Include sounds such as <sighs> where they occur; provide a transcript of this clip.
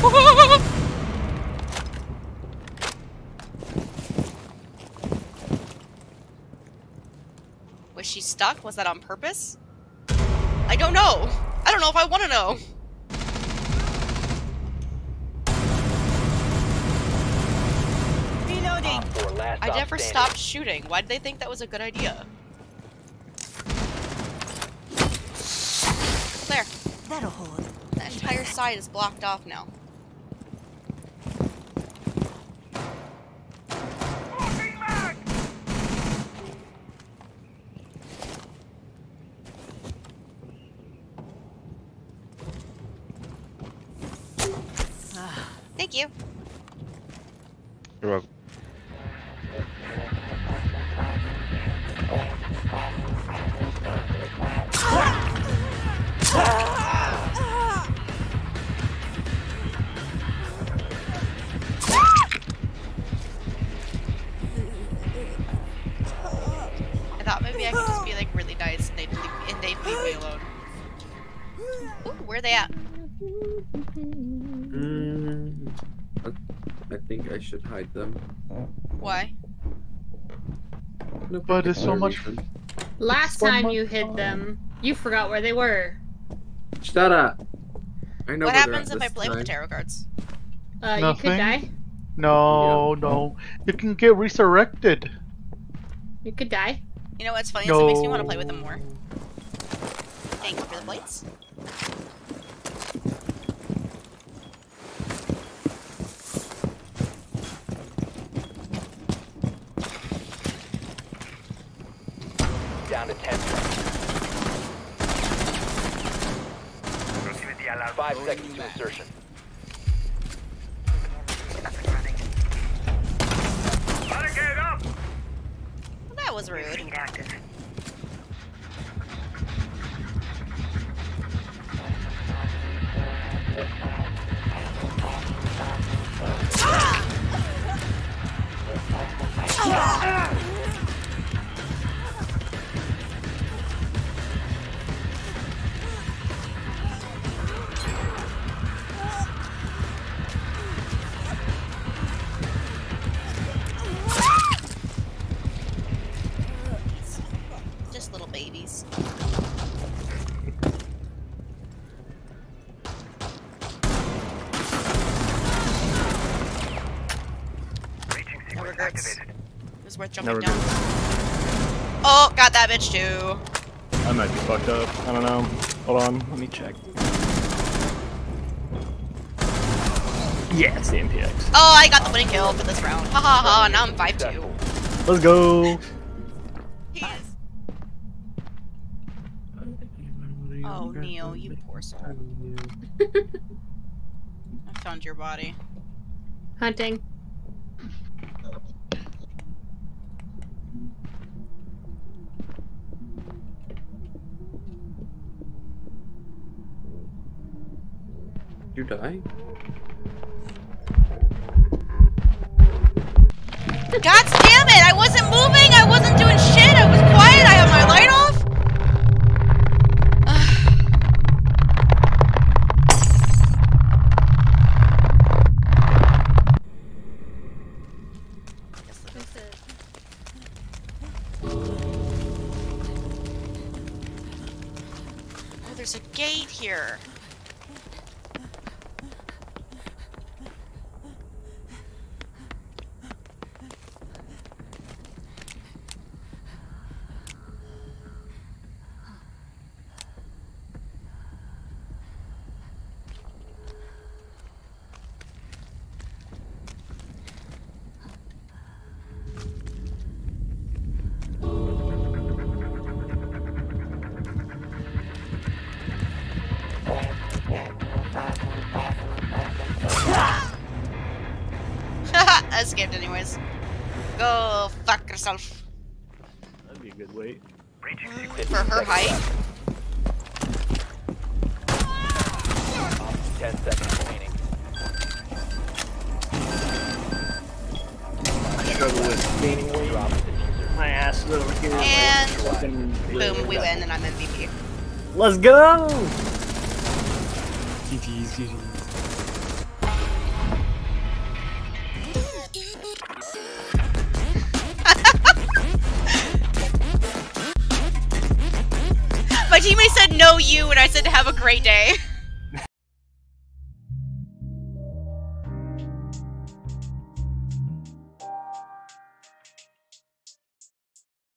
<laughs> Was she stuck? Was that on purpose? I don't know. I don't know if I want to know. Reloading. I never stopped shooting. Why did they think that was a good idea? Claire. That'll hold. The entire side is blocked off now. Leave me alone. Ooh, where are they at? I, I think I should hide them. Why? No But it's so much- reason. Last One time more you hid them, you forgot where they were. Shut up. I know What where happens if I this play with the tarot cards? Uh, you could die. No, no. You can get resurrected. You could die. You know what's funny? is It makes me want to play with them more. Thank you for the plates. Down to 10 seconds. Five seconds to insertion. That was rude. Just worth jumping No down. Oh, got that bitch too. I might be fucked up. I don't know. Hold on, let me check. Yeah, it's the MPX. Oh, I got the winning kill for this round. Ha ha ha, now I'm 5-2. Let's go! Oh, Neo, you poor soul. <laughs> I found your body. Hunting. You die? God damn it! I wasn't moving! I wasn't doing shit! I was quiet! I had my light off! <sighs> Oh, there's a gate here. I escaped anyways. Go fuck yourself. That'd be a good wait. For her height. 10 seconds remaining. Struggle with gaining weight. Drop the defuser. My ass is over here. And boom, we win and I'm MVP. Let's go! GG's, GG's. Said you, and I said have a great day. <laughs>